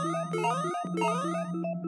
Bye.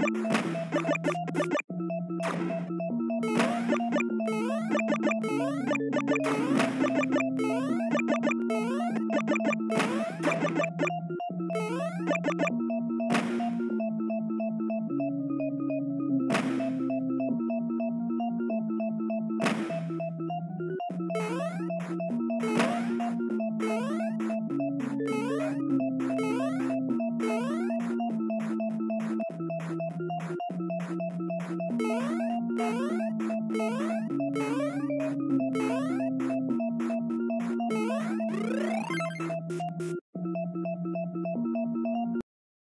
you